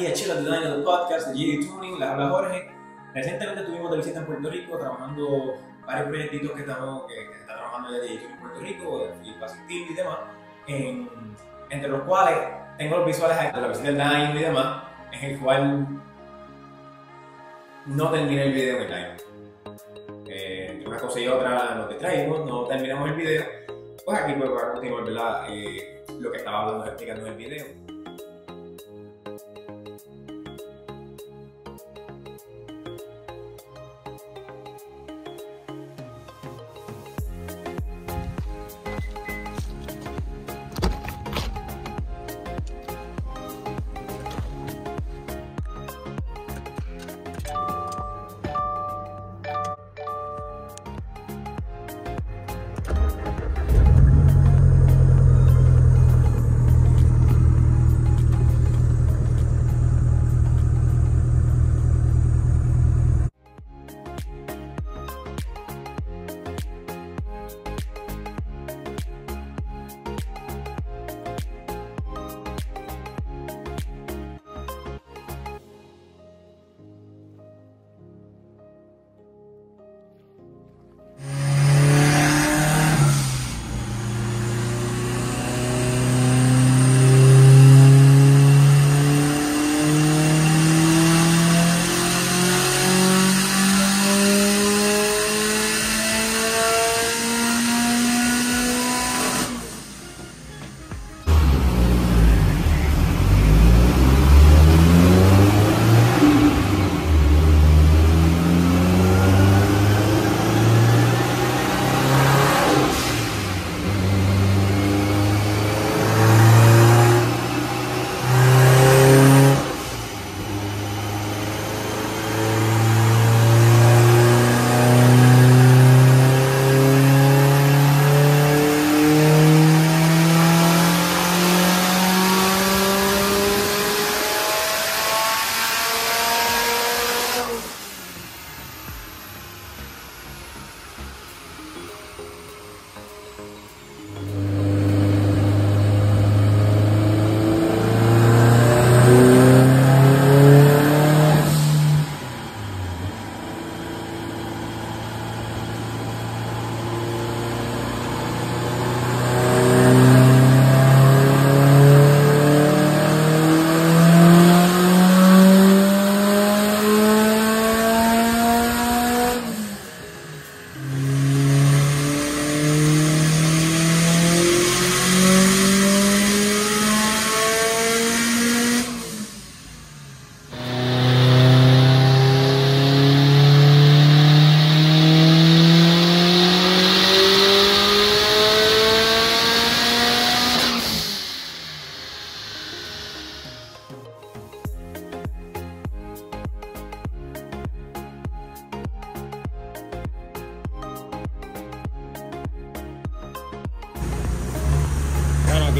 aquí a Chile Design del podcast de GD Tuning, la habla Jorge. Recientemente estuvimos de visita en Puerto Rico trabajando varios proyectitos que estamos que, que está trabajando ya GD Tuning en Puerto Rico, y y demás, en, entre los cuales tengo los visuales de la visita del Line y demás, en el cual no terminé el video en el Line. Eh, entre una cosa y otra nos distraímos, no terminamos el video, pues aquí pues, continuar. Eh, lo que estaba hablando, explicando en el video.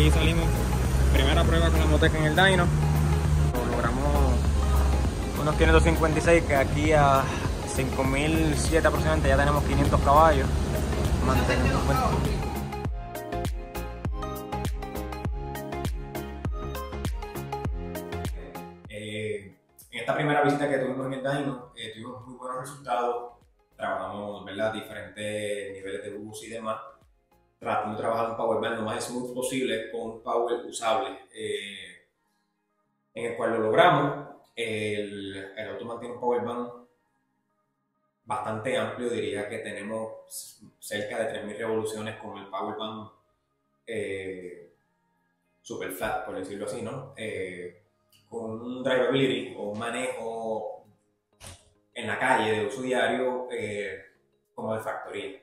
Aquí salimos. Primera prueba con la moteca en el dyno. Logramos unos 556 que aquí a 5007 aproximadamente ya tenemos 500 caballos. Mantenemos Eh, en esta primera visita que tuvimos en el Dyno, eh, tuvimos muy buenos resultados. Trabajamos ¿verdad? diferentes niveles de bus y demás. Tratando de trabajar un power band lo más smooth posible con power usable, eh, en el cual lo logramos. El, el auto mantiene un power band bastante amplio, diría que tenemos cerca de 3.000 revoluciones con el power band eh, super flat, por decirlo así, ¿no? Eh, con un drivability o un manejo en la calle de uso diario como de factoría.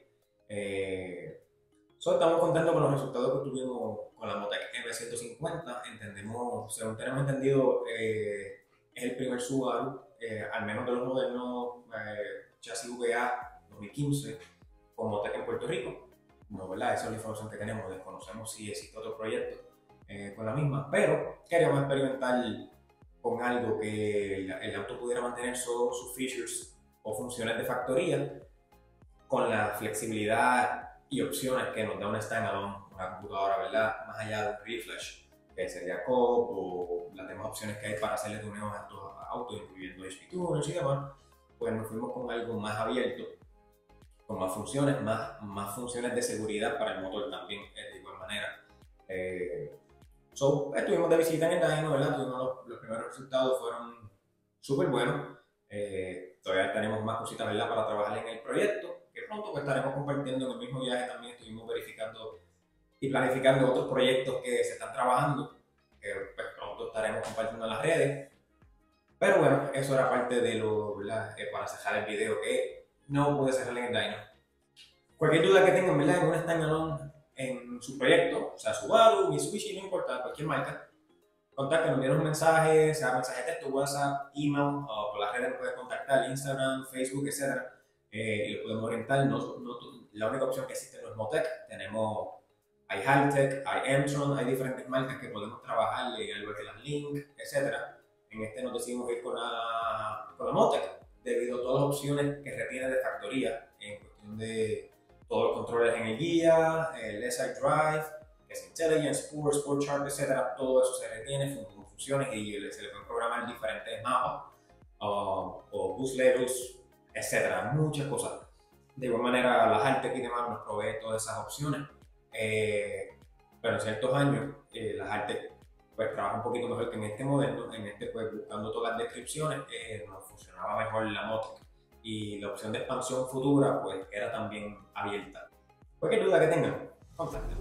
So, estamos contentos con los resultados que tuvimos con la Motec M150. Entendemos, según tenemos entendido, eh, es el primer Subaru, eh, al menos de los modernos eh, chasis VA 2015, con Motec en Puerto Rico. No, ¿verdad? Esa es la información que tenemos. Desconocemos si existe otro proyecto eh, con la misma, pero queríamos experimentar con algo que el, el auto pudiera mantener su- sus features o funciones de factoría con la flexibilidad y opciones que nos da una standalone, una computadora, ¿verdad? Más allá de un que sería COP o las demás opciones que hay para hacerle tuneos a estos autos, incluyendo HP tuners y demás, pues nos fuimos con algo más abierto, con más funciones, más, más funciones de seguridad para el motor también, eh, de igual manera. Eh, so, estuvimos de visita en el Dyno, ¿verdad? Tuvimos los, los primeros resultados, fueron súper buenos. Eh, todavía tenemos más cositas, ¿verdad? Para trabajar en el proyecto, que pronto pues, estaremos compartiendo en el mismo viaje. También estuvimos verificando y planificando otros proyectos que se están trabajando, que pues, pronto estaremos compartiendo en las redes. Pero bueno, eso era parte de lo, eh, para cerrar el video, que no pude cerrar en el Dyno. Cualquier duda que tengan, ¿verdad? En un standalone en su proyecto, o sea, Subaru, Mitsubishi, no importa, cualquier marca, contáctenos, envíenos un mensaje, sea mensaje de texto, WhatsApp, email, o por las redes nos pueden contactar, Instagram, Facebook, etc. Eh, y lo podemos orientar. No, no, la única opción que existe no es Motec, tenemos hay Haltech, hay Entron, hay diferentes marcas que podemos trabajar, algo que las Link, etc. En este nos decidimos ir con la, con la Motec, debido a todas las opciones que retiene de factoría en cuestión de todos los controles en el guía, el SI Drive, es Intelligence, Sport, Sport Chart, etc. Todo eso se retiene, funciones y se le pueden programar diferentes mapas uh, o boost levels, etc. Muchas cosas. De igual manera, la Haltech y demás nos provee todas esas opciones eh, pero en ciertos años eh, las artes pues trabaja un poquito mejor que en este modelo, en este pues buscando todas las descripciones eh, nos funcionaba mejor la moto y la opción de expansión futura pues era también abierta. Cualquier duda que tengan, contáctenme.